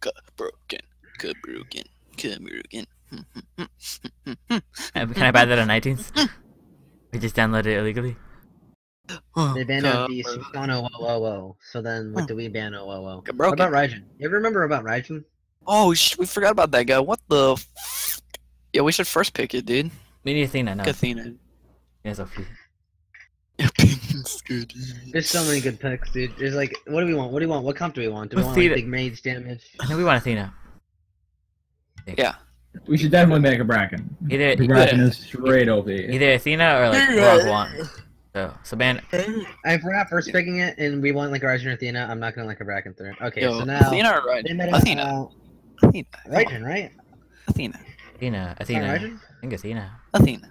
Cabrakan. Cabrakan. Cabrakan. Uh, Can I buy that on iTunes? We just downloaded it illegally. They banned out the Susano whoa whoa whoa. So then what do we ban oh whoa whoa? What Cabrakan. about Raijin? You ever remember about Raijin? Oh, sh- we forgot about that guy. What the? F- yeah, we should first pick it, dude. We need Athena, no. Athena. Yeah, Sophie. Yeah, Pink's good. There's so many good picks, dude. There's like, what do we want? What do we want? What comp do we want? Do we Let's want see like, the- big mage damage? No, we want Athena. Yeah. We should definitely make a bracken. Either The bracken is straight OP. either Athena or like Rogue One. So, so ban. If we're not first picking it and we want like Raijin or Athena, I'm not gonna like a bracken through. Okay, Yo, so now Athena or Raijin? they made Athena. out Athena. Raijin, right? Athena. Athena. Not Athena. Raijin? I think Athena. Athena.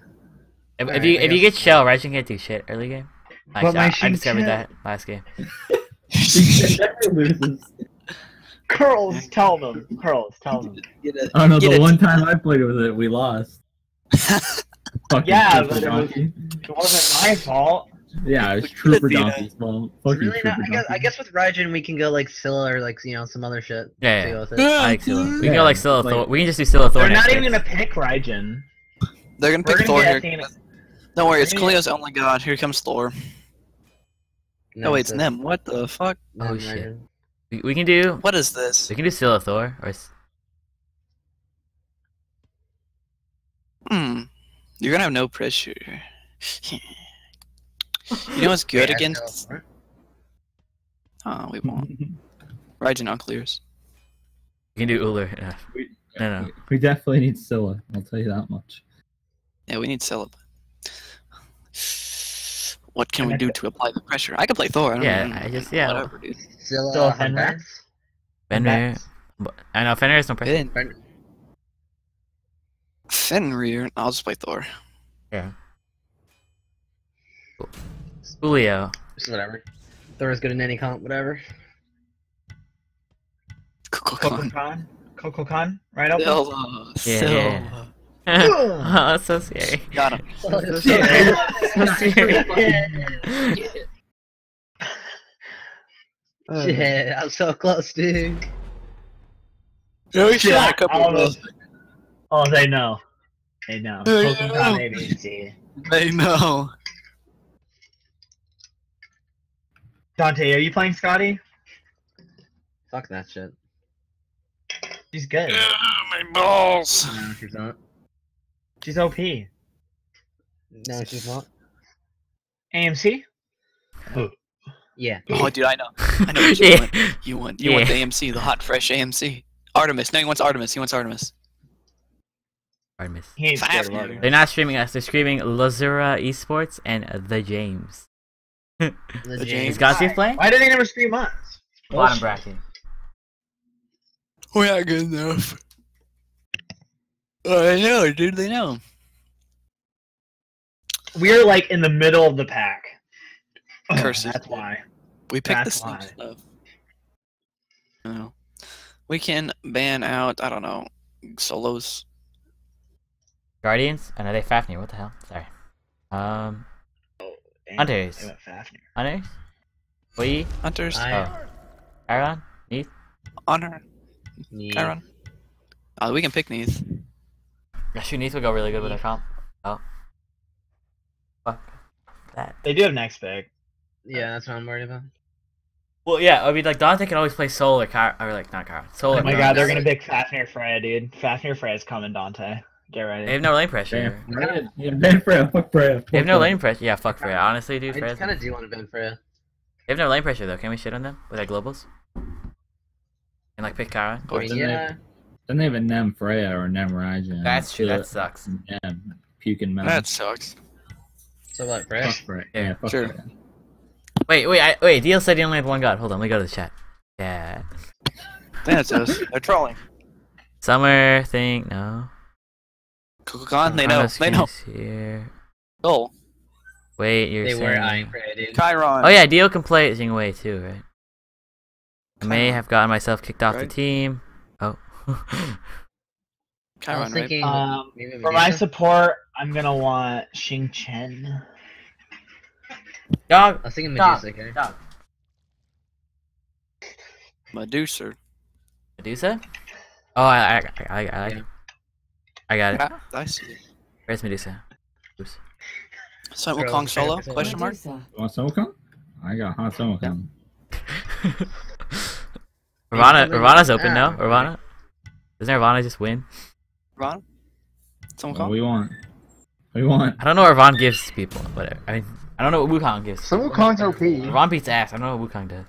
If, if Alright, you if you get Shell, Raijin can't do shit early game. But Actually, my I, I Shin discovered Chan- that last game. Curls, tell them. Curls, tell them. Get it. Oh no, Get the it. one time I played with it, we lost. Yeah, but it was, it wasn't my fault. Yeah, it was Trooper Athena. Donkey's fault. Fucking Really not. Trooper I guess, I guess with Raijin we can go like Scylla or like you know some other shit. Yeah, yeah. with it. I like Scylla. We can Yeah, go like Scylla like- Thor. We can just do Scylla Thor. They're not even gonna pick Raijin. They're gonna pick Thor here. Don't worry, it's We're Cleo's only god. Here comes Thor. No, wait, it's Nem. What the fuck? Nem, Oh, shit. Raijin. We, we can do. What is this? We can do Scylla Thor or. Hmm. You're gonna have no pressure. you know what's good Yeah, against? so- Oh, we won't. Raijin on clears. We can do Ullr. No, We- no. no. We definitely need Scylla. I'll tell you that much. Yeah, we need Celeb. What can And we I do thi- to apply the pressure? I can play Thor. I don't Yeah, know. I just- yeah. Whatever, dude. Scylla Still uh, on Fenrir? backs? Fenrir. I know Fenrir is no pressure. Finn. Fen- Fenrir. I'll just play Thor. Yeah. Julio. Just whatever. is good in any comp, whatever. Coco Coco Con. Khan. Coco Khan. Right up. Silva. Yeah, Silva. oh, that's so scary. Got him. So scary. So scary. Shit, I'm so close, dude. Yeah, we should have a a couple of those. Oh, they know. They know. Yeah. Coco Khan They know. Dante, are you playing Scotty? Fuck that shit. She's good. my balls. No, she's not. She's OP. No, she's not. AMC? Oh. Yeah. Oh, dude, I know. I know what you yeah. want. You want. You want the AMC, the hot, fresh AMC. Artemis. No, he wants Artemis. He wants Artemis. Artemis. He ain't scared of Artemis. They're not streaming us. They're streaming Lazura Esports and The James. The James. Is James. Godspeed playing? Why do they never stream us? Bottom bracket. We're not good enough. Oh, I know, dude. They know. We're like in the middle of the pack. Curses. That's why. We picked the That's sneak why. stuff. No. We can ban out, I don't know, solos. Guardians? Oh no, they Fafnir. What the hell? Sorry. Um, Damn, Hunters. they Fafnir. Hunters? We? Hunters, I- Oh. Iron? Neith? Honor, Yeah. Chiron. Uh, we can pick Neith. Actually, Neith would go really good with a comp. Oh. Fuck. That. They do have next pick. Yeah, that's what I'm worried about. Well, yeah, I mean, like, Dante can always play Sol or Car- or, like, not Car. Sol Oh my Car- god, they're gonna pick Fafnir Freya, dude. Fafnir Freya's coming, Dante. Get ready. They have no lane pressure. Damn. Yeah, Ben Freya, fuck Freya. They have no lane pressure. Yeah, fuck Freya. Honestly, dude, I Freya's. kind of do want to ban Freya. They have no lane pressure, though. Can we shit on them with our globals? And, like, pick Kara? I mean, yeah. Then they have a Nem Freya or Nem Raijin. That's true. That sucks. Nem. Puking mouth. That sucks. So what, Freya? Fuck Freya. Yeah, Yeah, fuck sure. Freya. Wait, wait, I, wait. Deal said he only had one god. Hold on, let me go to the chat. Yeah. That's us. They're trolling. Summer thing, no. Kukulkan, they know. They know. King's Here. Goal. Wait, you're They saying... were eyeing Freya, dude. Chiron. Oh yeah, Dio can play Jing Wei too, right? I may have gotten myself kicked off Right. the team. Oh. I was thinking Um, For my support, I'm gonna want Xing Chen. Dog. I was thinking Stop. Medusa, okay? Dog. Medusa. Medusa? Oh, I, I, I, I, I, Yeah. I got it. Ah, I see. Where's Medusa? Oops. So Bro, Wukong solo? fair Question mark. Medusa. You want Summercon? I got hot Summercon. Ravana, something- Ravana's open now. Ravana. Doesn't Ravana just win? Ron? Some What do we want? What do you want? I don't know what Ravana gives people. Whatever. I mean, I don't know what Wukong gives. Some Wukong's OP. Ravana beats ass. I don't know what Wukong does.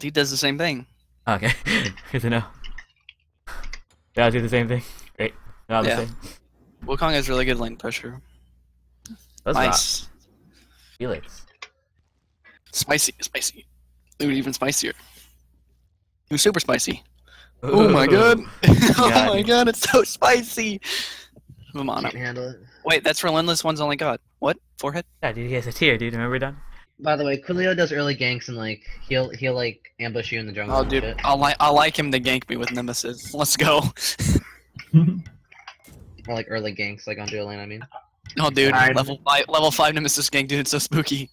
He does the same thing. Okay, good to know. Yeah, I do the same thing. Great. They're all Yeah. the same. Wukong has really good lane pressure. That's nice. Felix. Spicy, spicy. Dude, even spicier. It was super spicy. Oh my god. oh my god, it's so spicy. Vamana. Can't handle it. Wait, that's relentless one's only god. What? Forehead? Yeah, dude, he has a tier, dude. Remember Don? By the way, Quilio does early ganks and like he'll he'll like ambush you in the jungle. Oh and dude, shit. I'll like I'll like him to gank me with Nemesis. Let's go. Or like early ganks, like on dual lane. I mean. Oh dude, Alright. level five level five Nemesis gank, dude, it's so spooky.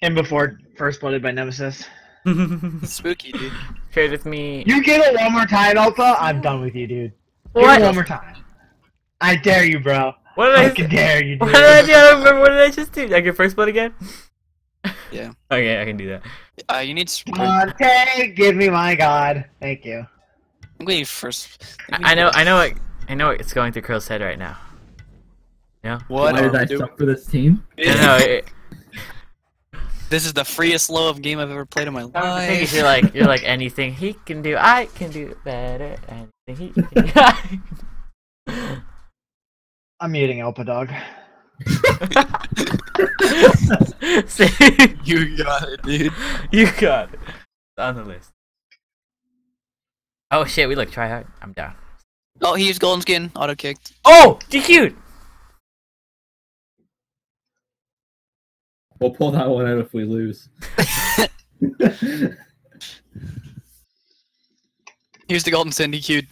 And before first blooded by Nemesis. It's spooky, dude. Trade with me. You get it one more time, Alpha. I'm done with you, dude. Get What? it one more time. I dare you, bro. What did I I? fucking dare you, What did I do? I don't remember. What did I just do? Like your first blood again? Yeah. Okay, I can do that. Uh, you need. s- Dante, give me my god. Thank you. I'm going first. I, I know. I know. What, I know what's going through Krill's head right now. Yeah. What? Why did I Dude, suck for this team? I know. It, This is the freest low of game I've ever played in my life. you're like you're like anything he can do, I can do better. Anything he can do. I'm muting Alpha Dog. You got it, dude. you got it. It's on the list. Oh shit, we look try hard. I'm down. Oh, he used golden skin, auto kicked. Oh, DQ'd. We'll pull that one out if we lose. He used the golden Cindy DQ'd.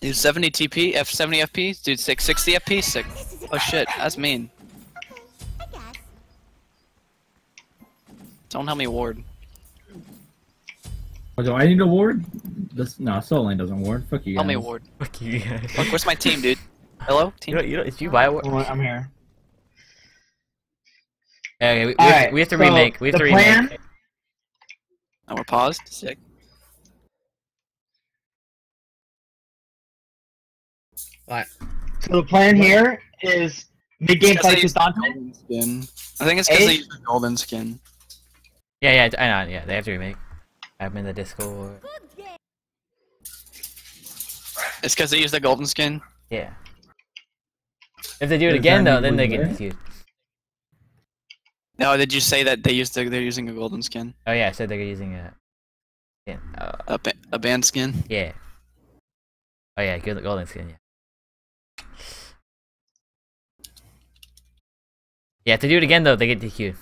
Dude, 70 TP, F 70 FP, dude, 660 FP, sick. Oh shit, that's mean. Don't help me ward. Oh, do I need a ward? This no, Soul Lane doesn't ward. Fuck you. Help me guys. ward. Fuck you guys. Look, where's my team, dude? Hello? You Team? know, you know, did you buy? I'm here. Okay, we, we, have, Alright, to, we have to so remake. We have the to plan- remake. Oh, we're paused? Sick. So the plan here is mid game Because they fights with Dante. skin. I think it's because they use the golden skin. Yeah, yeah, I know. Yeah, they have to remake. I'm in the Discord. It's because they use the golden skin. Yeah. If they do it Does again, though, then they get win? confused. No, did you say that they used the, they're using a golden skin? Oh yeah, I said they're using a. Yeah. Uh, A, ba- a band skin? yeah. Oh yeah, good golden skin. Yeah. Yeah, if they do it again though, they get DQ.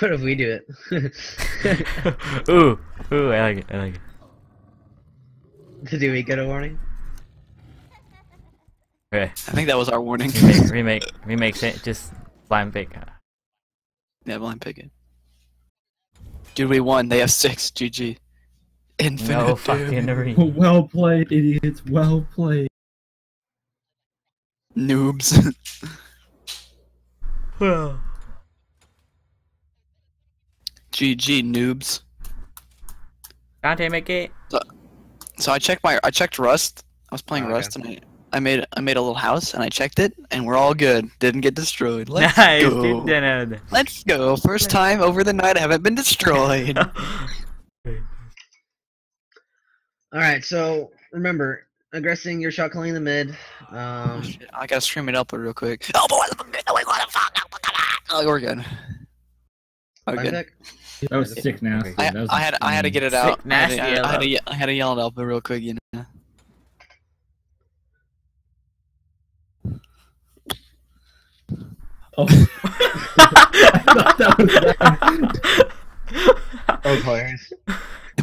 What if we do it? ooh, ooh, I like it. I like it. Did we get a warning? Okay, I think that was our warning. remake, remake, remake. sa- Just blind pick. yeah, blind picking. Dude, we won. They have six. GG. Infinite. No fucking arena. Well played, idiots. Well played. Noobs. well. GG, noobs. Dante, make it. So so, I checked my I checked Rust. I was playing Oh, okay. Rust and I, I made I made a little house and I checked it and we're all good. Didn't get destroyed. Let's nice, go. dude. No, no, no. Let's go. First time over the night I haven't been destroyed. All right. So remember, aggressing your shot calling in the mid. Oh, Um, shit. I gotta stream it up real quick. Oh boy, what the fuck? Oh, we're good. Oh, blind good. That was sick nasty. I, I had I had to get it Sick, out. I had to- nasty I had, I had to, I had to yell it out real quick, you know. Oh. oh I thought that was that. Pro players.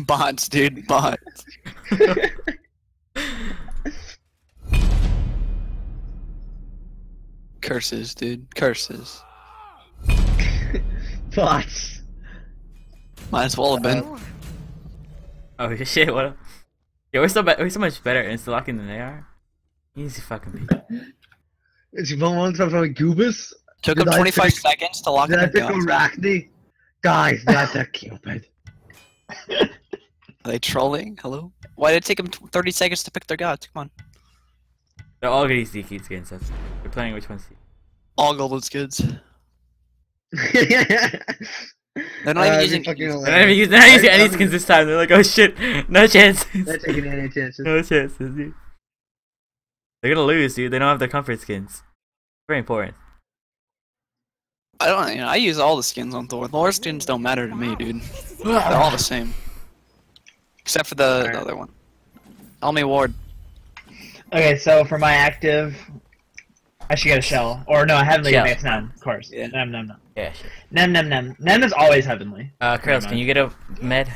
Bots, dude, bots. Curses, dude. Curses. Thoughts. Might as well have been. Oh shit! What? A... Yeah, we're so be- we're so much better in locking than they are. Easy fucking people. Is he one from Goobus? Took Did him 25 pick- seconds to lock in Did I their pick guns. Arachne? Guys, that's a Cupid. Are they trolling? Hello? Why did it take them 30 seconds to pick their gods? Come on. They're all getting sneaky skins. So we're playing which one's. All golden skids. They're They're not even uh, using- They're not even using, they're not using any skins this time. They're like, oh shit, no chances. They're taking any chances. no chances, dude. They're gonna lose, dude. They don't have their comfort skins. Very important. I don't. You know, I use all the skins on Thor. Thor skins don't matter to me, dude. They're all the same, except for the, the other one. Elmy Ward. Okay, so for my active, I should get a shell. Or no, heavenly Shell. makes Nem, of course. Yeah. Nem, nem, nem. Yeah, shit. Nem, nem, nem. Nem is always heavenly. Uh, Curls, can you get a med?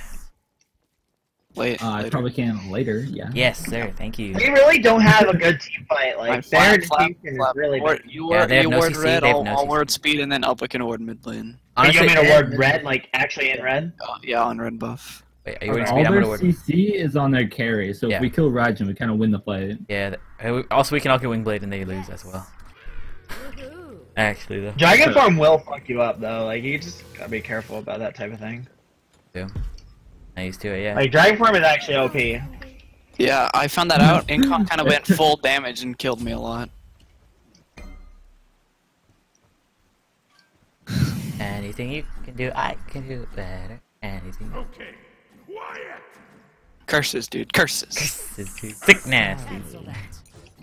Late. Uh, I probably can later. Yeah. Yes, sir. Thank you. We really don't have a good team fight. Like, flap, their flap, team is flap. really Ward- bad. You Yeah, ward, they have you no ward CC, red, they have all, no all CC. word speed, and then Upwick and ward mid lane. Are you Honestly, want me to ward red, like, actually in red? Uh, yeah, on red buff. wait, are you All going to speed? I'm their. CC is on their carry, so Yeah. if we kill Raijin, we kind of win the fight. Yeah. th- uh, we- Also, we can all get Wingblade and they lose as well. Actually, though. Dragon form will fuck you up, though. Like, you just gotta be careful about that type of thing. I used to it, yeah. Like, Dragon form is actually OP. Yeah, I found that out. Incom kind of went full damage and killed me a lot. Anything you can do, I can do better. Anything. Okay. quiet. Curses, dude. Curses. Sick nasty. Excellent.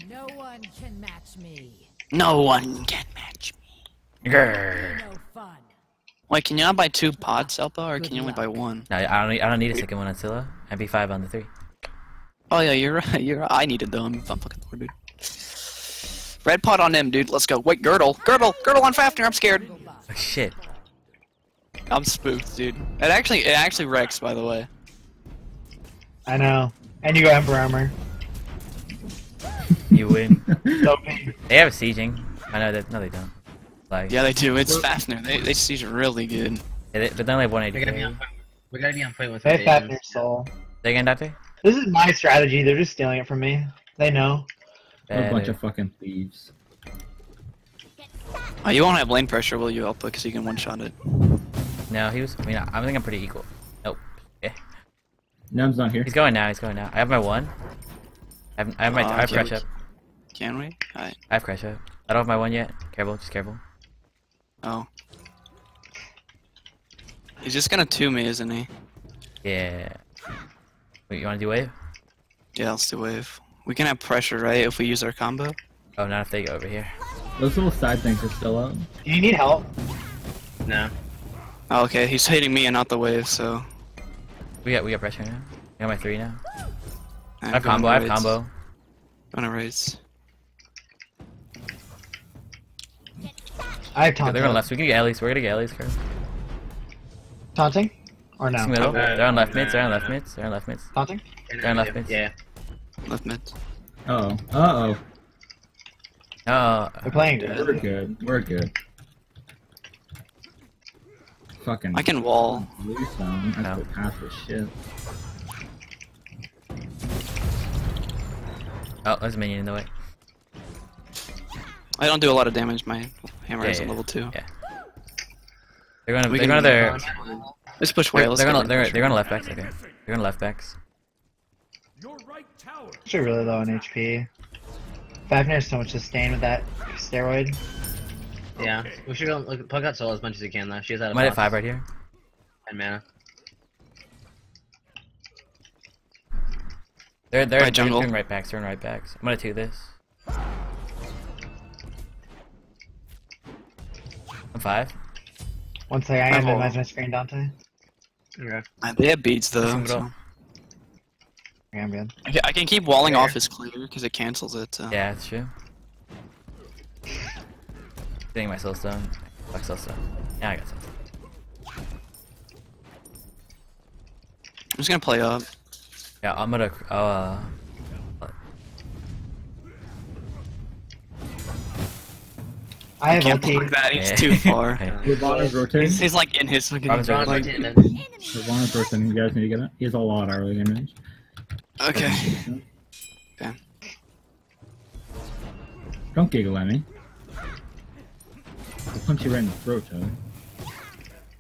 No one can match me. No one can match me. Grrr. No fun. Wait, can you not buy two pods, Elpa, or can you only buy one? No, I don't. Need, I don't need a second one on Scylla. MP5 on the three. Oh yeah, you're right. You're right. I needed them. I'm fucking Thor, dude. Red pod on him, dude. Let's go. Wait, girdle, girdle, girdle on Fafnir. I'm scared. Oh shit. I'm spooked, dude. It actually, it actually wrecks, by the way. I know. And you go Emperor Armor. You win. They have a sieging. I know that. No, they don't. Like, Yeah, they do. It's Fafnir. They they siege really good. yeah, they, but they only have We 180 gotta be on point. We gotta be on point with They have invasions. Fafnir Sol. Say again, Doctor? This is my strategy. They're just stealing it from me. They know. What a bunch Uh, of fucking thieves. Oh, you won't have lane pressure, will you, Elpa? Because you can one shot it. No, he was. I mean, I, I think I'm pretty equal. Nope. Nem's not here. He's going now. He's going now. I have my one. I have, I have my. Uh, I have crash we- up. Can we? Alright. I have crash up. I don't have my one yet. Careful. Just careful. Oh. He's just gonna two me, isn't he? Yeah. Wait, you want to do wave? Yeah, let's do wave. We can have pressure, right, if we use our combo? Oh, not if they go over here. Those little side things are still up. Do you need help? No. Oh, okay, he's hitting me and not the wave, so... We got we got pressure now. I got my three now. I I'm have combo. I have raids. combo. Going to I have Yeah, taunting. they're going left. So we can get Ellie's. We're gonna get Ellie's curve. Taunting? Or no? Middle. Uh, They're on left no, mids. They're on left no. mids. They're on left mids. Taunting? They're on left mids. Yeah. Left mid. Uh oh. Uh Oh, They're playing oh. We're good. good. We're good. Fucking. I can wall. Blue zone. I No. have to pass this shit. oh, there's a minion in the way. I don't do a lot of damage, my hammer Yeah, is yeah, level 2. yeah. They're gonna. We they're gonna. Their, Let's push they're, way, let's they're gonna. They're, they're gonna left backs. Okay. They're gonna left backs. Actually really low on HP. Fafnir has so much sustain with that steroid. Yeah. We should go look, plug out Sol as much as you can though. She has out of I'm at five right here. And mana. They're they're, Right, they're jungle. doing right backs. They're in right backs. I'm gonna two this. I'm five. One second, I I'm gotta minimize my screen, Dante. Okay. Uh, They have beads, though. So. Yeah, I'm good. I can- I can keep walling There. off his clear, because it cancels it. So. Yeah, it's true. Getting my soul stone. Fuck soul stone. Yeah, I got soul stone. I'm just gonna play up. Yeah, I'm gonna. Uh, I have Can't ulti. block that. He's too far. Ravana's he's, rotating. he's like in his fucking. Robin's Ron's Like- rotating. Ravana's rotating. You guys need to get it. He has a lot of early damage. Okay. Don't giggle at me. I'll punch you right in the throat, Toad.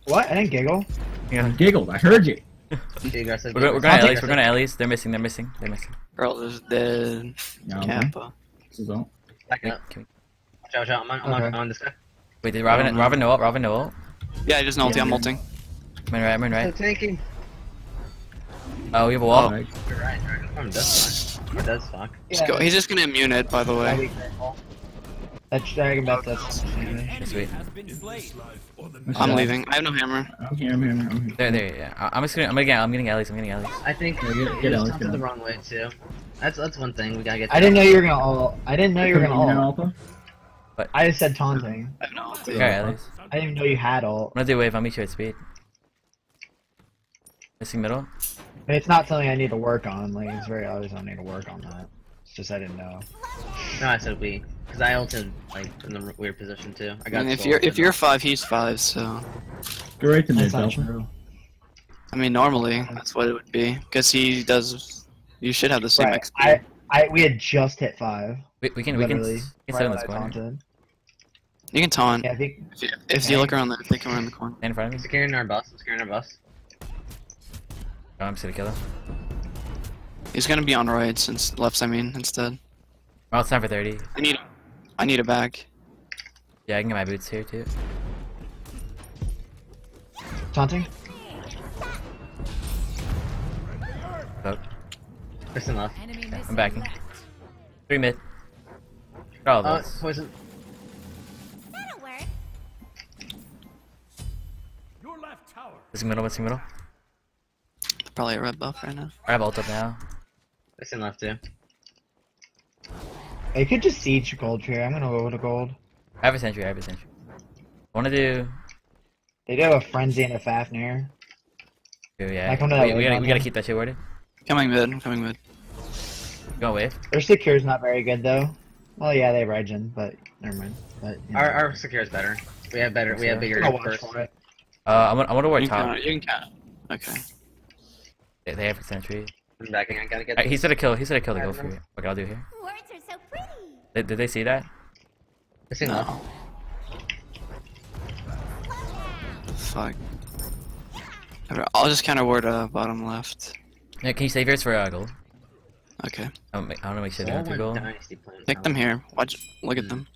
What? I didn't giggle. Yeah. I giggled. I heard you. Be. We're, be go- we're going to be Ellie's. We're going to aggressive. Ellie's. They're missing. They're missing. They're missing. Girl is dead. Yeah. Kappa. This is all. Back up. can we... Watch out, out. I'm on, I'm Okay. I'm on this guy. Wait, did Robin? Um, don't know. Robin no. Robin no ult. Yeah, he doesn't ulti. I'm ulting. I'm in right. I'm in So right. tanking. Oh, we have a wall. Like, You're right. I'm does fuck. It does fuck. Just go- He's just gonna immune it, by the way. That's Dragon Belt. That's. Sweet. I'm leaving. I have no hammer. I'm here. I'm here. I'm here. There, there. Yeah. I- I'm just gonna. I'm gonna get. I'm getting Ellie's. I'm getting Ellie's. I think Yeah, get- get just Alex, the wrong way too. That's that's one thing we gotta get. I didn't know you were gonna ult. I didn't know you were gonna You know ult. Alpha? I just said taunting. I no ulti. Okay, Ellie's. I didn't even know you had ult. I'm gonna do wave. I'll meet you at speed. Missing middle. But it's not something I need to work on. Like it's very obvious I need to work on that. It's just I didn't know. No, I said we. Because I ulted like in the weird position too. I I got. mean, if you're if you're five, he's five. So Go right to mid, That's not true. I mean, normally that's what it would be. Because he does. You should have the same Right. XP. I, I, we had just hit five. We, we can. We can. Literally. We can right sit in when this I corner. Taunted. You can taunt Yeah, I think. if you, if you look around there. If they come around the corner. In front of me. Securing our bus. Securing our bus. Oh, I'm just gonna kill him. He's gonna be on right since left. I mean, instead. Well, it's time for 30. I need. I need a bag. Yeah, I can get my boots here too. Taunting? Oh, Listen left. Enemy I'm missing backing. three mid. Oh, uh, us. poison. Missing middle. Missing middle. Probably a red buff right now. I have ult up now. Listen left too. They could just siege gold here. I'm gonna go to gold. I have a sentry. I have a sentry. I wanna do. They do have a frenzy and a Fafnir. Oh, yeah. I come to that we, we gotta, we gotta keep that shit worded. Coming mid. I'm coming mid. Go wave. Their secure's not very good though. Well, yeah, they have Regen, but never mind. But you know. Our our secure is better. We have better. We have bigger I'll watch for it. Uh, I'm gonna, I'm gonna ward You can top. count it. You can count. Okay. They, they have a sentry. I'm backing. I gotta get. Uh, he said a kill. He said a kill to I go for remember. it. What I'll do here? Words are so pretty. Did, did they see that? Listen left. No. Fuck. Alright, I'll just counter ward uh, bottom left. Yeah, can you save yours for uh, gold? Okay. I want to make sure they All have to went gold. dynasty. Pick them here. Watch. Look at them.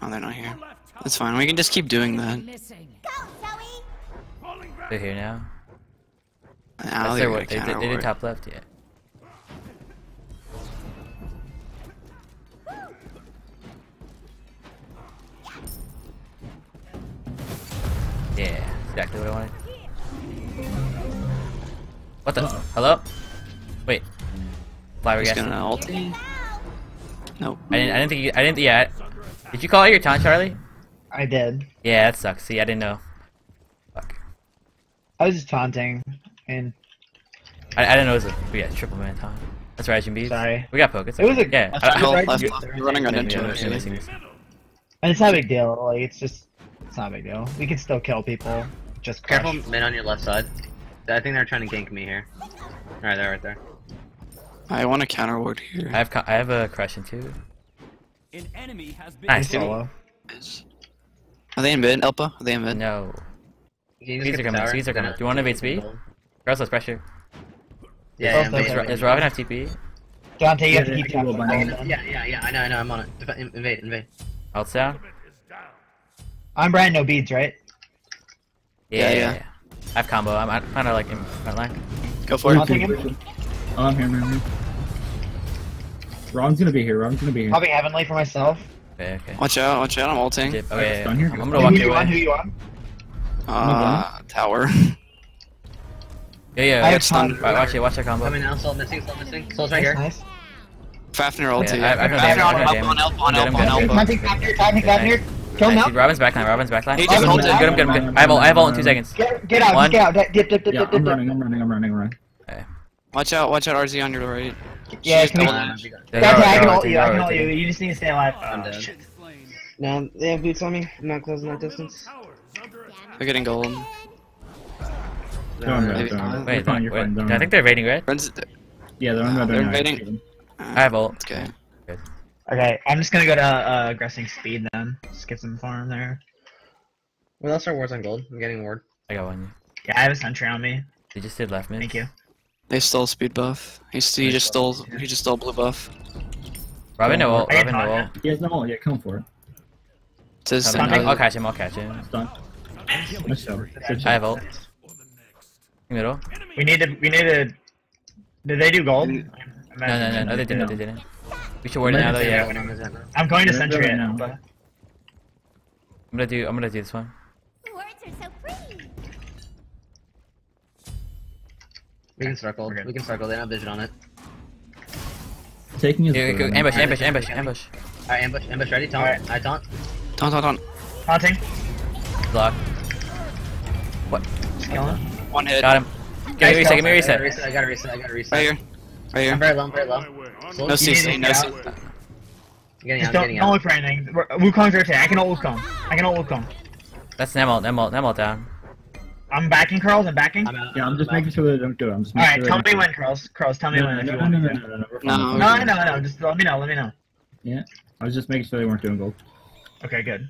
Oh, they're not here. That's fine. We can just keep doing that. They're here now. Now they're their. They, they, they did ward. top left. Yeah. Yeah, exactly what I wanted. What the? Hello? Wait. Flower He's gas. gonna ulti. Nope. I didn't. I didn't think. You, I didn't. Yeah. Did you call out your taunt, Charlie? I did. Yeah, that sucks. See, I didn't know. Fuck. I was just taunting, and I, I didn't know it was a yeah triple man taunt. That's right, Bees. sorry. We got poke. It's It was a- yeah. That's I- I- right, you- left. You're running on Yeah, ninja. yeah, actually. missing this. And it's not a big deal. Like it's just, it's not a big deal. We can still kill people. Just crush. Careful, mid on your left side. I think they're trying to gank me here. Alright, they're right there. I want to counter ward here. I have I have a crushing too. An enemy has been Nice. Solo. Are they in mid, Elpa? Are they in mid? No. Can you just Speeds get are the coming, tower? are coming. Do you want to invade speed? Girls, let's pressure. Yeah, Oh, yeah, that's invade. right. Does Robin have TP? Dante, you have to Yeah, keep I can track go of behind yeah, yeah, yeah. I know, I know. I'm on it. Def- invade, invade. Ults down? I'm Brian, no beads, right? Yeah, Yeah, yeah. yeah. I have combo. I'm, I'm kind of like in front line. Go for it. Him. Oh, I'm here, I'm here, I'm here. Robin's gonna be here. Robin's gonna be here. Popping heavenly for myself. Okay, okay. Watch out, watch out, I'm ulting. Dip. Okay, Down here. I'm, I'm Who gonna walk you your on? Who you on? Uh, tower. Yeah, yeah. I have stun. Right, watch it, watch that combo. Coming now, soul missing, soul missing. Soul's right Nice, here. nice. Fafnir ulti. Yeah, I- I have no Fafnir damage, I on have no Elpa, damage. on Elpa, on I'm good, Elpa, I'm on good. Elpa. Taunting, Fafnir, taunting, Fafnir. Kill him Nice, now. dude, Robin's backline, Robin's backline. He just I'm ulted. good, I'm good, I'm good. I have ult, I have ult in two seconds. Get, get out, One. just get out. Dip, dip, dip, Yeah, dip, dip, I'm dip. running, I'm running, I'm running, I'm running. Watch out, watch out, RZ on your right. Yeah, She's can we? double damage. we got- They're That's I can rotating, ult you. I can ult you. You just need to stay alive. I'm dead. No, they have boots on me. I'm not closing that distance. They're getting gold. They're on No, red, maybe- they're on red. Wait, fine, wait, fine. I think they're invading red. Yeah, they're on red. they're right invading. I have ult. Okay. Okay, I'm just gonna go to uh, aggressing speed then. Just get some farm there. Well, that's our wards on gold. I'm getting ward. I got one. Yeah, I have a sentry on me. They just did left mid. Thank you. They stole speed buff. He, he just stole. He just stole blue buff. Robin no ult. Robin no talk ult. He has no ult. Yeah, come for it. It says I'll, I'll catch him. I'll catch him. Stun. Nice job. I have job. ult. Middle. We need to. We need to. Did they do gold? No, no, no, no, they didn't. They didn't. We should ward it now, though. Yeah. What name is that now? I'm going to sentry it. now. but- I'm gonna do. I'm gonna do this one. Words are so pretty. We can circle. We're good. We can circle. They don't have vision on it. Taking his Yeah, go, ambush, ambush, ambush, ambush. Alright, ambush, ambush ready. Taunt. Alright. I taunt. Taunt, taunt, taunt. Haunting. Block. Just kill. One hit. Got him. Give me a reset. Give me a I gotta reset. reset. I gotta reset. I gotta reset. Right here. Right I'm very low. I'm very low. Slow. No You need CC. No get CC. out. Getting out. don't, Getting don't look for anything. We're- Wukong's rotating. I can ult Wukong. I can ult Wukong. That's Nemalt. Nemalt. Nemalt down. I'm backing Curls. I'm backing. I'm out. Yeah, I'm just out. making sure they don't do it. I'm just All making right, sure tell me when, Curls. Curls, tell me do when. it. if No, you no, want no, no, no, no, no. No. No, no, no. Just let me know. Let me know. Yeah. I was just making sure they weren't doing gold. Okay, good.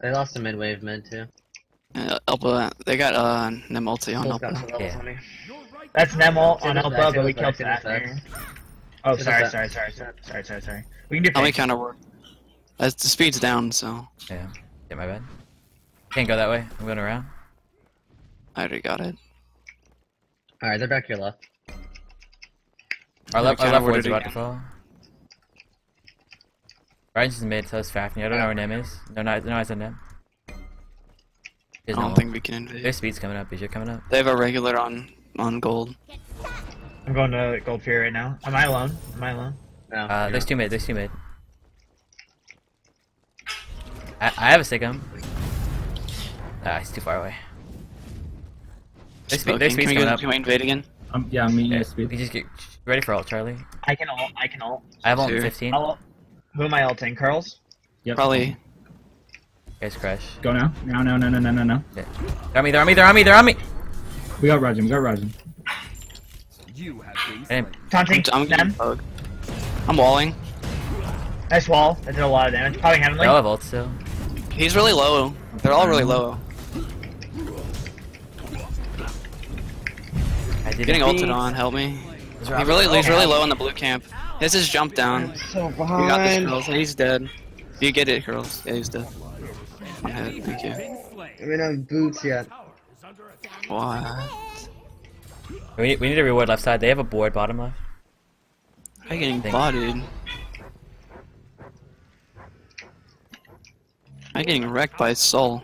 They lost to mid wave mid too. Uh, Elba. They got uh Nem ulti on Elba. Yeah. on me. That's Nemol on Elba, but we killed back, save. Oh, sorry, sorry, sorry, sorry, sorry, sorry, sorry. We can do How many fake. counter work? As the speed's down, so Yeah. Yeah, my bad. Can't go that way. I'm going around. I already got it. Alright, they're back here left. Our Yeah, left, our kinda left worded ward's about to fall. Ryan's is mid, so it's Fafnir. I don't know where Nem is. No, no, no, it's a Nem. I There's don't no think we can invade. Their speed's coming up. Is your coming up? They have a regular on on gold. I'm going to Gold Fury right now. Am I alone? Am I alone? No. Uh, you're there's not. two mid. There's two mid. I, I have a Sigum. Ah, he's too far away. Their, speed, their Smoking. Can we, coming go, up. can we invade again? Um, yeah, I'm meeting Yeah, yeah. speed. you just get ready for ult, Charlie. I can ult. I can ult. I have ult in 15. I'll. Who am I ulting? Curls? Yep. Probably. Guys, crash. Go now. No, no, no, no, no, no, no. They're on me. They're on me. They're on me. They're on me. We got Raijin. We got Raijin. You have been Taunting I'm, Taunting I'm them. bug. I'm walling. Nice wall. That did a lot of damage. Probably heavenly. They all have ult still. He's really low. They're all really low. I did Getting ulted on. Help me. He really, he's really low in the blue camp. His is jump down. So You got this, girls. He's dead. You get it, girls? Yeah, he's dead. One hit. Thank you. I mean, I have boots yet. What? We need, we need to reward left side. They have a board bottom left. How you getting Thank- bodied? I'm getting wrecked by Sol.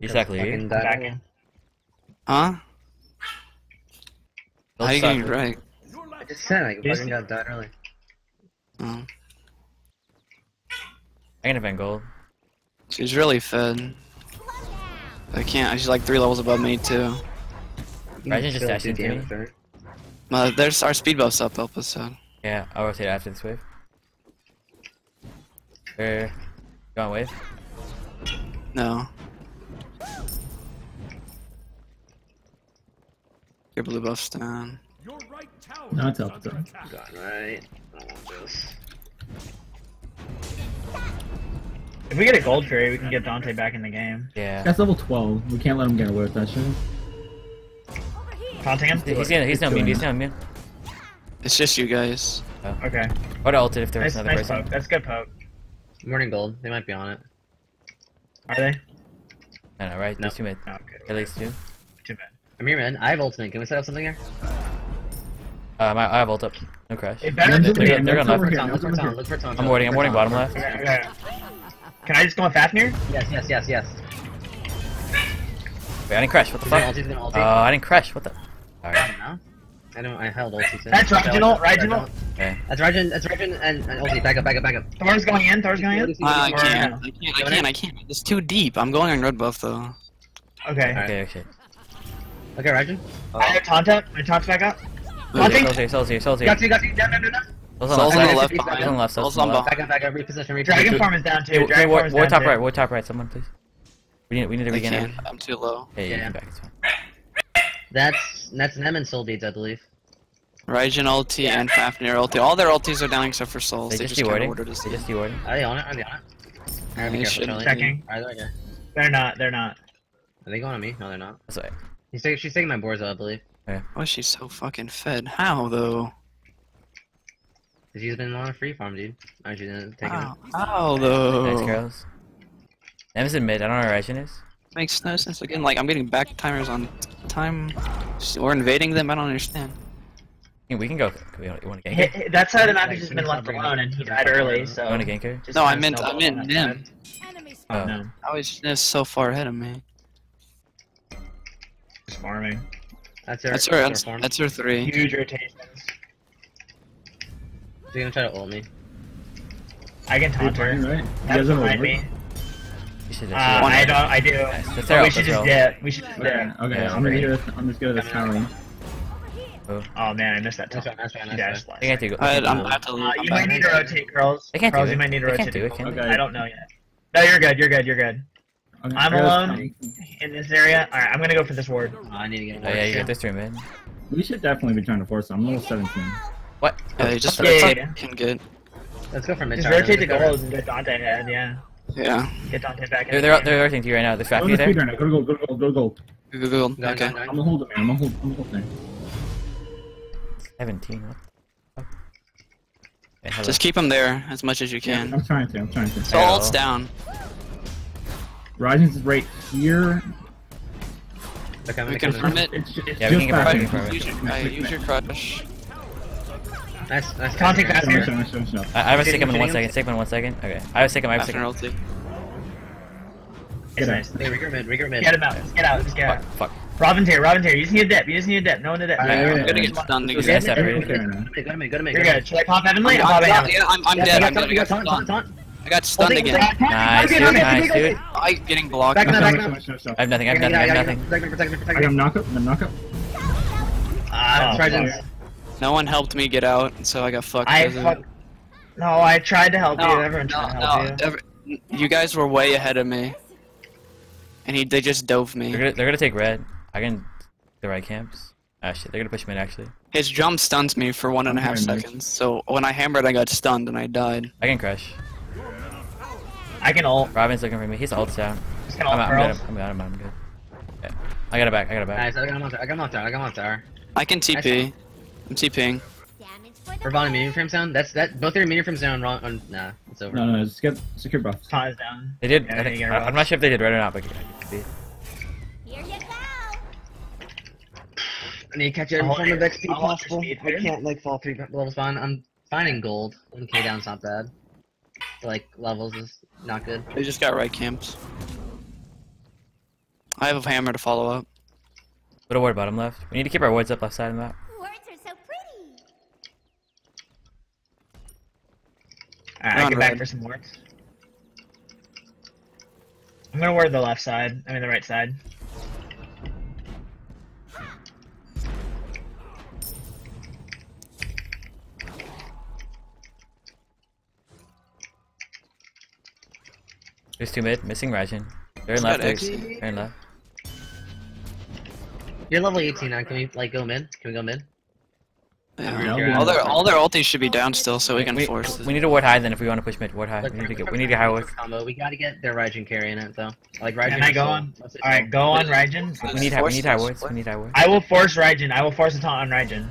Exactly. Fucking I'm die. backing. Huh? They'll How you suck. getting wrecked? I just said I Yes. fucking got died early. Oh. I can defend gold. She's really fed. I can't. She's like three levels above me too. You Raijin can just still dashed do into me. damage. Uh, there's our speed buffs up, help us out. Yeah, I'll rotate after this wave. Er, go on wave. No. Your blue buff's down. Your right tower No, it's up, it's under up. attack. God, right. I don't want this. If we get a Gold Fury, we can get Dante back in the game. Yeah. That's level 12. We can't let him get away with that shit. Taunting him? He's gonna, he's not immune. He's not immune. It's just you guys. Oh. Okay. What ulted if there was Nice, another nice person? poke. That's good poke. Morning gold. They might be on it. Are they? I know, right? No. There's two mid. Oh, no, good. At least two. Too. I'm here, man. I have ultimate. Can we set up something here? Um, I, I have ult up. No crash. It better Neds to they're gonna- they're Neds gonna over Look for Tom. Look for over Tom. for Tom. I'm warding, I'm Look for warding Tom. bottom left. Okay, okay. Can I just go on Fafnir? Yes, yes, yes, yes. Wait, I didn't crash. What the fuck? ult. He's gonna ult. Uh, I didn't crash. What the? I don't know. I don't. I held ulti. That's Raijin ult, Raijin ult. Okay. That's Raijin. That's Raijin and, and ulti. Back up. Back up. Back up. Thor's going in, Thor's going in? Uh, I can't. I can't. I can't. I can't. It's too deep. I'm going on red buff though. Okay. Okay, okay. Okay, Raijin. Uh, I have taunt up. My taunt's back up. Nothing. Souls here, souls here, souls here. Got you, got you. No, no, no, no. Souls on Souls left on the left Souls behind. on left, souls Souls on on left. Back up, back up, reposition, reposition. Dragon farm is down too. Dragon war, farm is war down top too. right, war top right, someone please. We need, we need to I regain it. I'm too low. Yeah, Yeah. back, it's fine. That's that's Nem and Soul Deeds, I believe. Raijin ulti and Fafnir ulti. All their ultis are down except for Souls. They They, just just kind of dewarding. ordered us. They just dewarding. Are they on it? Are they on it? Alright, be careful, should. Charlie. Checking. Are they, okay. They're not. They're not. Are they going on me? No, they're not. That's right. He's taking, she's taking my boards, I believe. Why is oh, she so fucking fed? How though? She's been on a free farm, dude. Aren't you gonna take How? it? How Nice though? girls. Nem's in mid, I don't know where Raijin is. Makes no sense. Again, like I'm getting back timers on time. We're invading them. I don't understand. We can go. We want, you want to gank her? hit- that side of the map has just been left I bring it alone, and he died I bring it early. So You want to gank her? No, I meant- I meant on them. that Enemy Oh. side. No, How is this so far ahead of me? Just farming. That's her. That's her. her That's, farm. that's her three. Huge rotations. She's gonna try to ult me. I can taunt her. Right? You That's guys have a behind me. Uh, I don't. I do. Nice. That's But we should just their dip. We should just Okay, dip. okay. Yeah, I'm gonna get this. I'm just gonna get this tower. Oh man, I missed that Nice taunt. try, nice try, She nice dashed try. last They can't do I, it. I'm about to leave. Uh, you might need to rotate, girls. They can't do it. you might need to They can't rotate. do it, can gold. I don't know yet. No, you're good. You're good. You're good. Okay, I'm alone. In this area. All right, I'm gonna go for this ward. Oh, I need to get Oh yeah, you shit. got this three mid. tower. We should definitely be trying to force it. I'm level 17. What? Yeah, you just What the Yeah, yeah. can get. Let's go for mid Just tower, rotate to let's go. gold and get Dante ahead. Yeah, Yeah. get Dante back. in They're the they're game. they're rotating to you right now. There's Go Fafnir to there. speed right now. Go to gold. Go to gold. Go to gold. Go, go, go. Go, Okay. go, go. I'm gonna hold it, man. I'm gonna hold. I'm gonna hold there. Seventeen. What? the fuck? Okay, hello. Just keep them there as much as you can. I'm trying to. I'm trying to. So Yeah. ult's down. Rising's right here. Okay, I'm We gonna confirm it. It's, it's Yeah, we just can confirm it, confirm. Use your, uh, use your crush. Nice, nice. Taunting nice. Fafnir. Nice, nice, nice, nice. I, I have a Shooting, stick him in one shooting. Stick him in one second. Okay. I have a stick him. I have a stick After him. ulti. It's Get nice. Hey, regroup mid, regroup mid. Get him out. Get out. Just get out. Fuck. Fuck. Robin's here. Robin's here. You just need a dip. You just need a dip. No one to dip. Alright, I'm yeah, gonna yeah. get stunned Just again. get separated. Go to mid, go to mid, go to mid. You're go good. Should I pop Heavenly? I'm, I'll pop I'm, Heavenly. yeah, I'm, I'm mid. dead. Yeah, I'm dead. I got got taunt, taunt, stunned. taunt. I got stunned Ulti, again. Nice, dude. Nice, get on it. dude. I'm getting blocked. Back up, back up. I have nothing. I have nothing. I have get on it. nothing. Protect me, protect me, protect I me. got knockup. I'm knockup. Ah, Uh, Trident. fuck. No one helped me get out, so I got fucked. I because fuck. No, I tried to help you. Everyone no, tried to help no. you. Every, you guys were way ahead of me, and he they just dove me. They're gonna they're gonna take red. I can the right camps. Ah shit. They're gonna push mid actually. His jump stuns me for one and a half seconds. So when I hammered, I got stunned and I died. I can crush. I can ult. Robin's looking for me. He's ults down. Just gonna I'm ult out. I'm good. girls. I'm good. I'm good. I'm good. Okay. I got it back. I got it back. Nice, I got him on tower, I got him on tower, I got him on tower. I can TP. I'm TPing. Damage for the medium frame sound? That's, that, both their medium frame down wrong, on, nah, it's over. No, no, no. Just get secure buffs. Taunt is down. They did. Yeah, I think, I, I'm not sure if they did right or not, but I can see. Here you go. I need to catch I'll every form of your- XP I'll hold your possible. speed, I can't, like, fall three levels fine. I'm finding gold. 1k down's not bad. Like, levels is not good. They just got right camps. I have a hammer to follow up. Put a ward bottom left. We need to keep our wards up left side of the map. Words are so pretty. Alright, They're I on get back red. for some wards. I'm gonna ward the left side. I mean the right side. There's two mid. Missing Raijin. They're in left. got They're, X. they're in left. You're level 18 now. Can we, like, go mid? Can we go mid? Yeah. Yeah, All their all their ultis should be down still, so we can We, force. we need to ward high then if we want to push mid. Ward high. Look, We need to get. We need to get high for wards. Combo. We gotta get their Raijin carrying it, though. Like, Raijin. Can I or go on? Alright, go on Raijin. We need high. We need high wards. We need high wards. I will force Raijin. I will force a taunt on Raijin.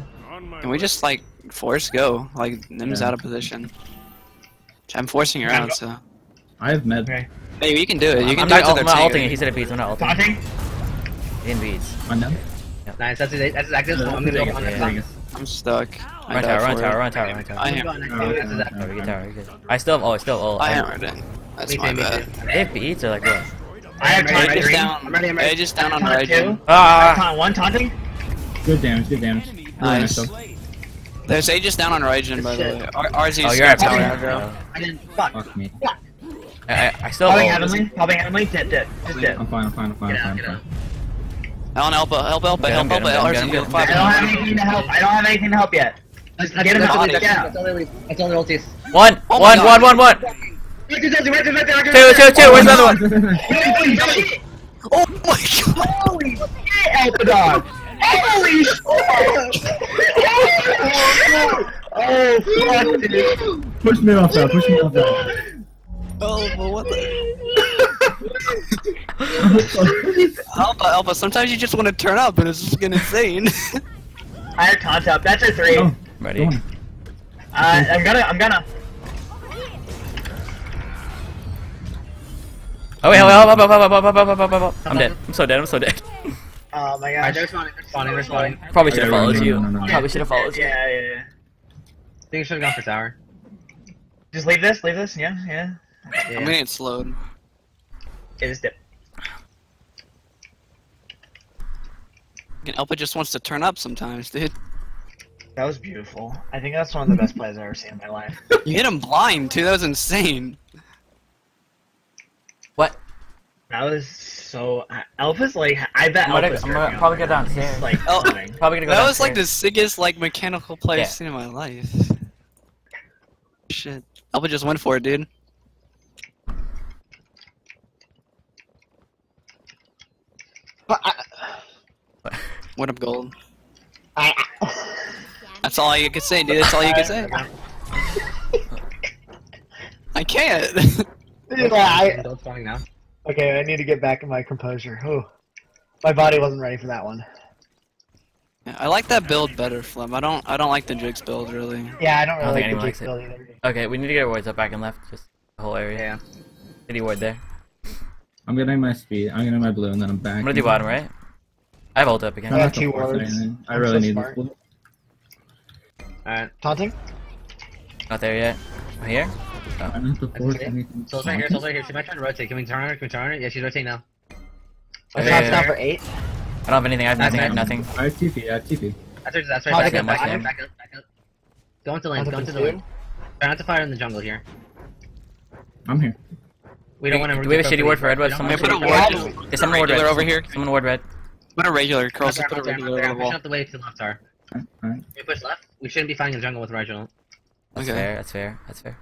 Can we just like force go? Like Nim's Yeah. out of position. I'm forcing her I'm out, so. I have med. Okay. Hey, you can do it. You can I'm do not, it to I'm their not tank. ulting it. He said it beats. I'm not ulting. Taunting? In beats. On them. Nice, that's his, that's his active. I'm gonna go on yeah, next yeah. time. I'm stuck. I Run tower. Run tower. Run tower. Run tower. I I'm hammered. going next Oh, time. okay, That's his okay. active. No, we get tower. We good. I still have. Oh, still. Oh, I I hammered it. That's my bad. too. They have beats or like what? I have I'm taunt I'm down. I'm ready, I'm ready. Aegis down on Taunt two. Ah! Taunt one taunting? Good damage. Good damage. Nice. though. There's Aegis down on Raijin, by the way. R- RZ's Oh, you're at tower tower. I didn't. Fuck. Fuck me. I, I, I still Popping have ult. Heavenly? Popping Heavenly? Dip, dip. Just dip. I'm fine. I'm fine. I'm fine. Get I'm out, fine. get I'm out. fine. Alan, help, help, help, Get him, help, help, get him, help, get him, get him, Five I don't have anything to help. I don't have anything to help yet. That's, Get him that's, out, all- get that's, out. that's all their that's all their ultis. One, Oh my one, God. one, one, one. There, Two, right two, there. two. Where's the other one? Holy shit! Oh my god! Holy shit, Elpadon! Holy shit! Oh, oh, fuck, dude. Push me off that. Push me off that. Oh, what the? Alpha, Alpha, sometimes you just want to turn up and it's just getting insane. I have taunt up. That's a three. Oh, Ready? Uh, I'm gonna, I'm gonna. Oh wait, hold on, hold on, hold on, hold on, hold on, hold on, hold on. I'm dead. I'm so dead. I'm so dead. Oh my Alright, gosh. they're spawning, they're spawning, they're spawning. Probably should have Okay, followed you. no, no, no. Probably should have followed you. Yeah, yeah, yeah. I think you should have gone for tower. Just leave this, leave this, yeah, yeah. I'm gonna get slowed. Okay, just dip. Fucking Alpha just wants to turn up sometimes, dude. That was beautiful. I think that's one of the best plays I've ever seen in my life. You hit him blind, too. That was insane. What? That was so. Alpha's like, I bet I'm gonna- Alpha's I'm gonna turning probably go right. He's, downstairs. like, Oh. floating. Probably gonna go That was like the sickest, like, mechanical play Yeah. I've seen in my life. Shit. Alpha just went for it, dude. What up, gold? I, That's all you can say, dude. That's all you can say. I can't. Dude, I, Gold spawning now. okay, I need to get back in my composure. Ooh. My body wasn't ready for that one. Yeah, I like that build better, Flem. I don't. I don't like the Jigs build really. Yeah, I don't I don't really think anyone like likes the it. build either. Okay, we need to get our wards up back and left, just the whole area. Yeah. City ward there. I'm getting my speed. I'm getting my blue, and then I'm back. I'm gonna do bottom right. I have ult up again. I not got to two wards. I really so need smart. this. Alright. Taunting? Not there yet. Oh, Here? I don't have to force okay. anything. Sol's right here, oh. Sol's right here. She might try to rotate. Can we turn her? Can we turn her? Yeah, she's rotating now. My Okay, shot's yeah, down yeah. for eight. I don't have anything. I have nothing. I have nothing. I have TP. I have TP. That's right, that's right. How Back they up, back up, back up, back up. Go into lane, go into the lane. Try not to fire in the jungle here. I'm here. We don't want to. Do we have a shitty ward for Red Web? Can Someone we put a ward? Yeah, just- Hey, someone ward red. regular over here. Someone ward red. Put a regular, Curls. Just put a I'm regular over the pushing wall. up the way to the left tower. Alright, alright. We push left. We shouldn't be fighting in the jungle with Reginald. That's Okay. fair. That's fair. That's fair.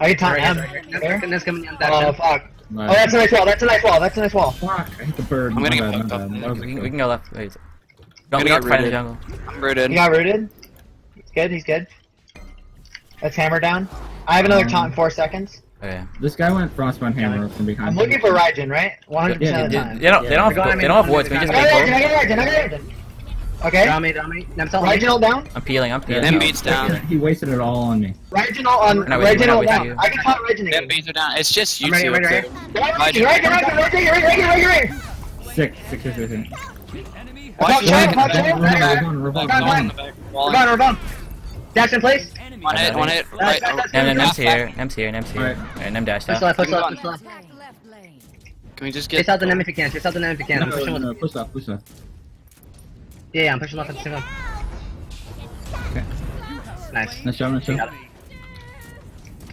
I can taunt Right right here. There. That's- That's coming down that Oh, jump. fuck. Right. Oh, that's a nice wall. That's a nice wall. That's a nice wall. Fuck! I hit the bird. I'm gonna My get fucked up. bad. That was We can, we can go left. Wait. Don't gonna we have to fight in the jungle. I'm rooted. He got rooted. He's good. He's good. Let's hammer down. I have another Um, taunt in four seconds. Okay. This guy went frostbound hammer from behind. I'm looking for Raijin, right? 100% Yeah, of the They, time. they don't. They don't have. They don't have mean, wards. We just on. I got Raijin, I got Raijin, I got Raijin. Okay? Draw me, draw me. Nem's all down. I'm peeling. I'm peeling. Them beats down. He wasted it all on me. Raijin ult on. We're not Raijin we're ult not down. waiting I can taunt Raijin Them again. beats are down. It's just you I'm ready, two. ready, up ready. there. Raijin, Raijin, Raijin, Raijin, Raijin, Raijin, Raijin. Sick, sick, sick, sick, sick. Watch Watch your out, back. watch out. Revolve, revolve, revolve, Come on, revolve. Wall. Rebound, rebound. Dash in place. One hit, one hit. Right. That's- that's- And then Nem's here. Nem's here. Nem's here. Alright. Alright, Nem dashed out. push left, push left. Attack left. Can we just Chase get? out the Nem if you can. Chase out the Nem if you can. I'm No, pushing no, push left, push left. Yeah, yeah, I'm pushing left at the same time. Okay. Nice. Nice shot, nice shot. Got it.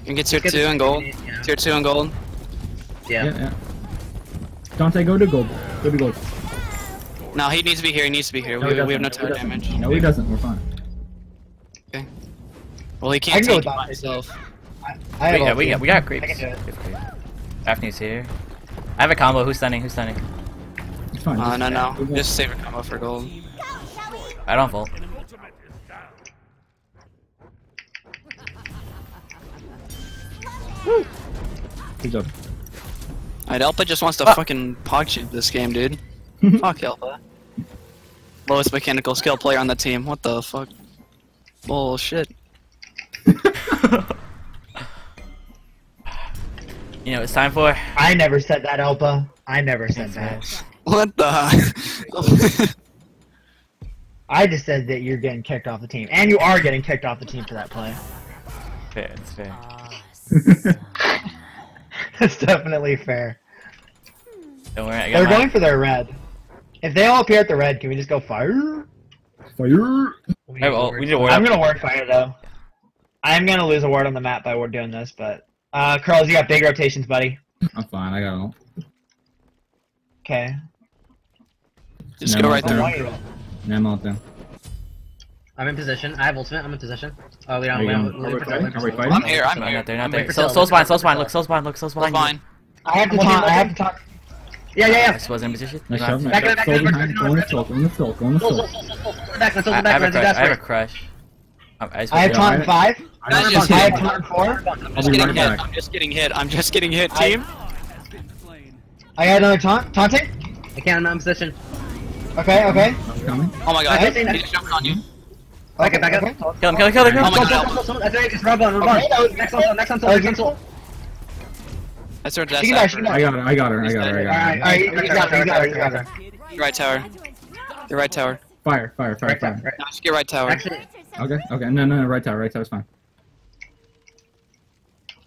Can get tier Get two and gold? Yeah. Tier two and gold. Yeah. Yeah, yeah. Dante, go to gold. Go to gold. No, he needs to be here. He needs to be here. No, We, we have no doesn't. tower No, he doesn't. damage. No, he doesn't. We're fine. Well, he can't can take with it by Dante. himself. I have We got. ult, We got. We got creeps. I can do it. We have creeps. Daphne's here. I have a combo. Who's stunning? Who's stunning? It's fine. Uh, no, no. we're. Just save a combo for gold. I don't vault. Good job. Alright, Elpa just wants to Ah. fucking pog shoot this game, dude. fuck Elpa. Lowest mechanical skill player on the team. What the fuck? Bullshit. You know, what it's time for. I never said that, Elpa. I never said that. What the? I just said that you're getting kicked off the team, and you are getting kicked off the team for that play. Fair. It's fair. That's definitely fair. Don't worry. I got They're my- going for their red. If they all appear at the red, can we just go fire? Fire! We Hey, well, we need a ward I'm gonna ward fire though. I'm gonna lose a ward on the map by doing this, but uh, Curls, you got big rotations, buddy. I'm fine. I got all. Okay. Just No, go right no. there. Why I'm out there. I'm in position. I have ultimate. I'm in position. Oh, we Are don't. we We going- don't. are we we don't- fighting? we Are we don't- fighting? I'm here. I'm No, here. not there, not I'm there. waiting for Sol, Cell, soul spine, waiting soul for spine, Cell. look, soul spine, look, soul Hold spine. fine. I have to Multi, taunt. I have multi. to taunt. Yeah, yeah, I yeah. just wasn't in position. Nice You shot, know, nice Back, shot. back, Soul back, back, behind, back, go in the back, soul, go in the soul, go in the Soul, soul. soul. Back, let's I, go I back. have a Let's go crush. I have a back. crush. I, I just I have Yeah, taunt I- five. I'm just just I kidding. have taunt four. I'm just getting hit. I'm just getting hit. I'm just getting hit, I- team. I got another taunt. Taunting. I can't. I'm not in position. Okay. Okay. Oh my god. I think He just jumped on you. Back it, back it. Okay. Kill him, kill him, kill him, kill him. Oh my god. That's right. Just rub on, rub on. Okay, that was- Next on Sol, next on Sol, next on Sol. That's our death. She can she can I got her, I got her, I got her, I got her. Alright, You got her. You got her. You got her. Right tower. Your right tower. Fire, fire, fire, fire. just get right tower. Okay, okay, no, no, no, right tower, right tower's fine.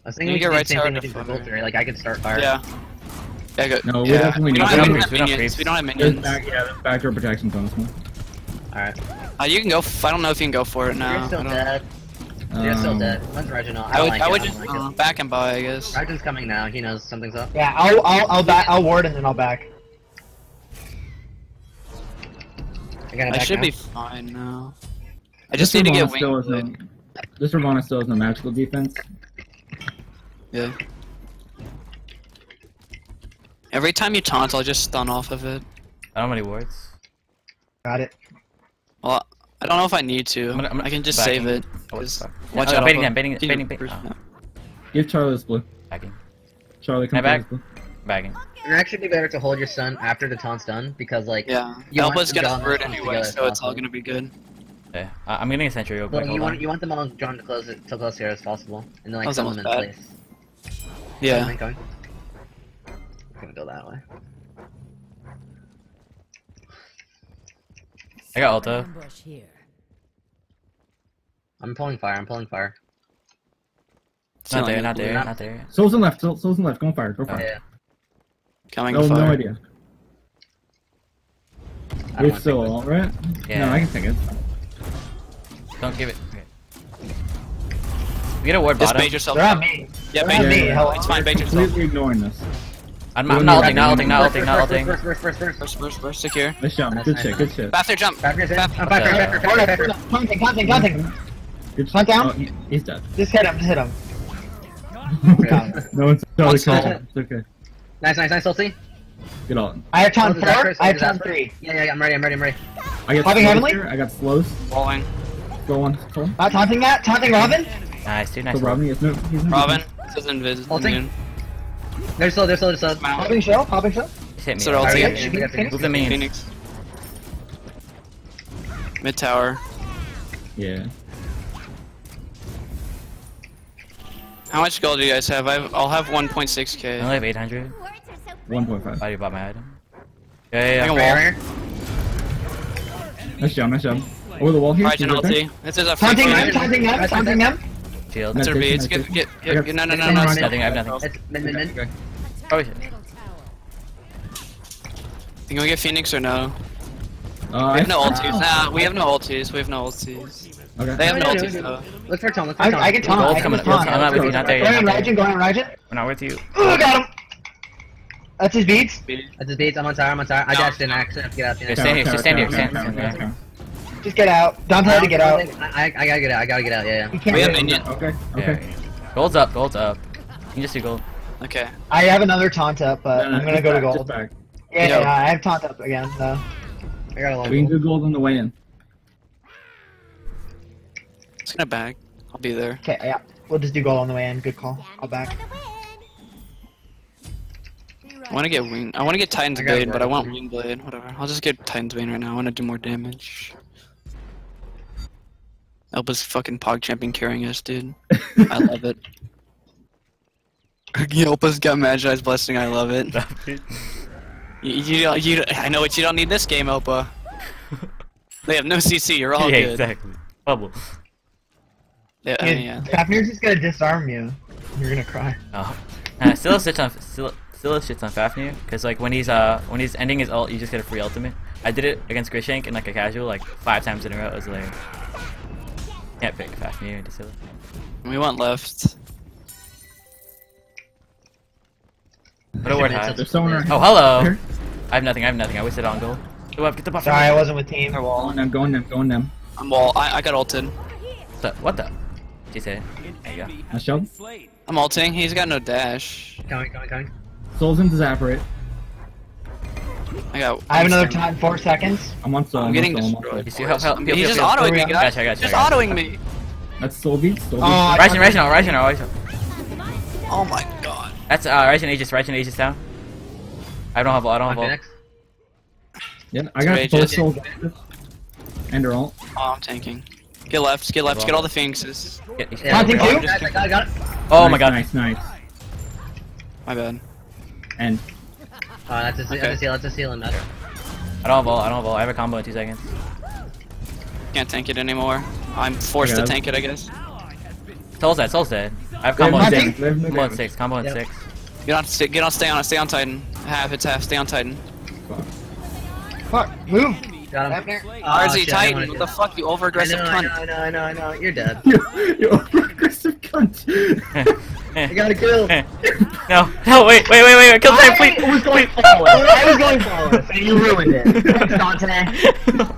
I was thinking we get could do right the same thing we to did for fire. Like I could start fire. Yeah. Yeah, good. No, we yeah. definitely we need- don't have, don't we don't have minions. We don't have There's minions. back, yeah, there's backdoor protections on this one. All right. Uh, you can go. F- I don't know if you can go for it now. You're still don't- dead. You're still Um, dead. When's Reginald? I, I would. like I would I just don't like uh, it. back and by. I guess. Reginald's coming now. He knows something's up. Yeah. I'll. I'll. I'll back. I'll ward and then I'll back. I got it I back should now. be fine now. I just this need to get Ravana still no, This Ravana still has no magical defense. Yeah. Every time you taunt, I'll just stun off of it. I don't have any wards. Got it. Well, I don't know if I need to. I'm gonna- I'm I can just backing. save it. Oh, watch Oh, out. baiting Alpha. him, baiting it, Can you- baiting, baiting. no. Give Charlie this blue. Backing, Charlie, come back? back? Blue. It would actually be better to hold your son after the taunt's done because like Yeah. You want Elba's them gonna drawn it anyway, so it's all gonna be good. Yeah, I, I'm getting a sentry real well, you want on. you want them all drawn to close it to close here as possible and then like That them in place. Yeah. Coming, coming. I'm gonna go that way. I got Alta. I'm pulling fire. I'm pulling fire. Not Killing there, it, not blue. there, not there. Sol's in left, Soul- Sol's in left, go on fire, go Oh, fire. yeah. Coming No, fire. no idea. We're still take all right? Yeah. No, I can take it. Don't give it. Okay. We get a ward Just bottom. bait yourself. They're on me. Yeah, bait on me. yourself. Hello. It's fine, bait yourself. Completely ignoring this. I'm, I'm not ulting, not ulting, not First, ulting, not first, ulting. first, first, first, first, first. First, first, first, secure. Nice shot, Nice, good nice, shit, nice. good shit. Bath there, jump. Hold back, it. back. Taunting. Taunting. Taunting. Good Hunt down. Oh, he's dead. Just hit him. Just hit him. no, it's Charlie, One soul. It's okay. Nice, nice, nice, Salty. Get on. I have taunt Oh, four. disaster, I have disaster. taunt three. Yeah, yeah, yeah, I'm ready, I'm ready, I'm ready. I got Popping slows heavenly? here, I got slows. Falling. Go on, full. Uh, not taunting that. Taunting Robin. Nice, dude, nice. So Robin, he's no, he's no Robin. This is invis. Ulting. immune. They're slow, they're slow, they're slow. Mount. Popping shell. Popping shell. Just hit me. So they're all Alright, together. yeah, we got Phoenix. Move the minions. Phoenix. Mid tower. Yeah. How much gold do you guys have? I've, I'll have I only have 800. Words are so 1.5. Thought you bought my item. Yeah, yeah, Hang yeah. here. Nice job, nice job. Over the wall here. Right, he's ulti. This is a free Taunting them. Taunting them. Taunting them. Shield. That's our Nice, beats. Get, get, get, no, no, no, It's no. running. Nothing, I have nothing. It's. Oh shit. Middle tower. Can we get Phoenix or no? Uh, We have no I- ultis. Nah, we have no ultis. We have no ultis. Okay. They have no No, no, ultis no, though. Look for Tom, look for I, Tom. I can taunt. Gold's I can coming just up. taunt. I'm not with you, not there Go yet, ahead, not Raijin. Go ahead, Raijin. We're not with you. Oh, got him. That's his beats. That's his beats, I'm on tower, I'm on tower. I dashed in, I actually have to get out. Yeah, Phoenix. stand here, Tower, just stand here, Just get out. Don't try to get out. I, I, I gotta get out, I gotta get out, yeah, yeah. You can't We have minion. Okay, okay. yeah. Gold's up, gold's up. You can just do gold. Okay. I have another taunt up, but No, no, I'm gonna go to back, just gold. back. Yeah, Yo. yeah, I have taunt up again. No. I got a long We can goal. do gold on the way in. It's gonna bag. I'll be there. Okay, yeah. We'll just do gold on the way in. Good call. I'll back. For the win. I want to get wing. I want to get Titan's Blade, but I want Wing Blade. Whatever. I'll just get Titan's Blade right now. I want to do more damage. Elba's fucking pog champion carrying us, dude. I love it. Elba's got Magi's blessing. I love it. You, you, you, I know what you don't need this game, Elba. They have no CC. You're all yeah, good. exactly. Bubble. Yeah, I mean, yeah. Fafnir's just gonna disarm you. You're gonna cry. Oh. Uh, still sits on still still shits on Fafnir because like when he's uh when he's ending his ult you just get a free ultimate. I did it against Grishank in like a casual like five times in a row. It was hilarious. Can't pick Fafnir to Scylla. We want left. What a word high. There's someone Oh hello. here. I have nothing. I have nothing. I wasted on gold. Get the buff, get the buff. Sorry, I wasn't with team. They're Going wall. them, going them, going them. I'm wall. I, I got ulted. What the? What the? She said. There you go. Nice job. I'm ulting. He's got no dash. Going, going, going. Souls into Zaporate. I got. I have another time, four seconds. I'm on Sol. I'm I'm getting on Sol. I'm on destroyed. You see, help, help. He's heal, heal, just autoing me, guys. I got Just autoing me. That's Sol beats. Soul. Oh, I Raijin, Raijin, Raijin, Raijin. Oh my god. That's uh, Raijin Aegis, Raijin Aegis down. I don't have, I don't have Okay, ult. yeah, I got Rage both is- souls active. And her ult. Oh, I'm tanking. Get left. Get left. Get all the phoenixes. Get- you- Yeah, Taunting okay. too? I got it, I got. Oh my god. Nice, nice. My bad. And Oh, that's a, Okay. that's a seal, that's a seal, and that's I don't have ult, I don't have ult. I have a combo in two seconds. Can't tank it anymore. I'm forced Okay. to tank it, I guess. Sol's dead, Sol's dead. I have combo no in Nothing. six. damage. We have no Combo in six, combo in Yep. six. Get on. Stay, get on. Stay on. Stay on Titan. Half. It's half. Stay on Titan. Fuck, move. got him. Oh, RZ shit, Titan. What the fuck? You over-aggressive know, I know. I know, I know, I know. You're dead. you, you over-aggressive cunt. I got a kill. no, no, wait, wait, wait, wait, kill time, I was going flawless. I was going flawless, and you ruined it. Thanks, Dante. Woohoo.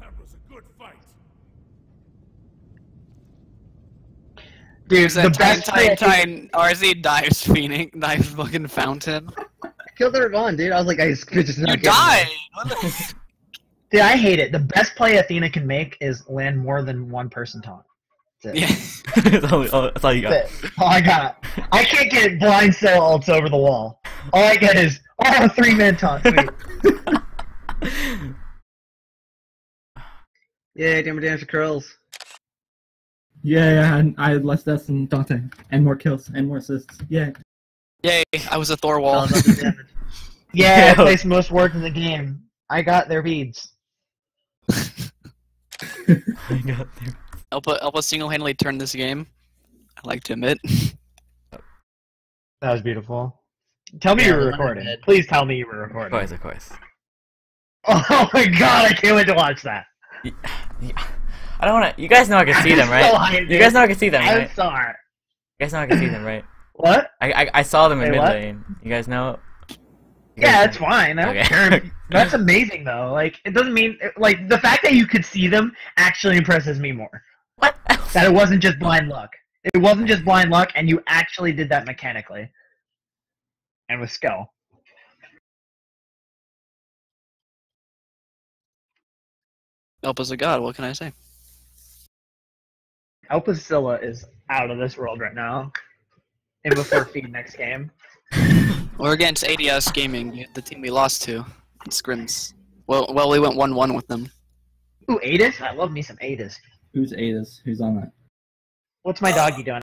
That was a good fight. Dude, the best play I Titan, RZ dives Phoenix, dives fucking Fountain. Killed the Ravon, dude. I was like, I just, just not You getting died! it. What the f- Dude, I hate it. The best play Athena can make is land more than one person taunt. That's yeah. that's, all, all- that's all you got. That's. All I got. I can't get blind cell ults over the wall. All I get is, oh, three man taunt. Sweet. Yeah, damn damage to curls. yeah, yeah, and I had less deaths than Dante. And more kills, and more assists. Yeah. Yay, I was a Thor All wall. about the damage. Yeah, Yeah. I placed most work in the game. I got their beads. I got Help, help us single-handedly turn this game. I like to admit. That was beautiful. Tell me Yeah, you were recording. Please tell me you were recording. Of course, of course. Oh my god, I can't wait to watch that. Yeah. I don't wanna, you guys know I can see them, right? so You guys know I can see them, I'm right? sorry. You guys know I can see them, right? What? I, I, I saw them in Wait, mid what? lane. You guys know? You Yeah, guys that's fine. I don't Okay. care. That's amazing though. Like it doesn't mean like the fact that you could see them actually impresses me more. What? That it wasn't just blind luck. It wasn't just blind luck, and you actually did that mechanically. And with skill. Help us a god, what can I say? Elpasilla is out of this world right now. And before feed next game. We're against ADS Gaming, the team we lost to. Scrims. Well, well, we went 1-1 with them. Ooh, Adis? I love me some Adis. Who's Ada's? Who's on that? What's my doggy doing?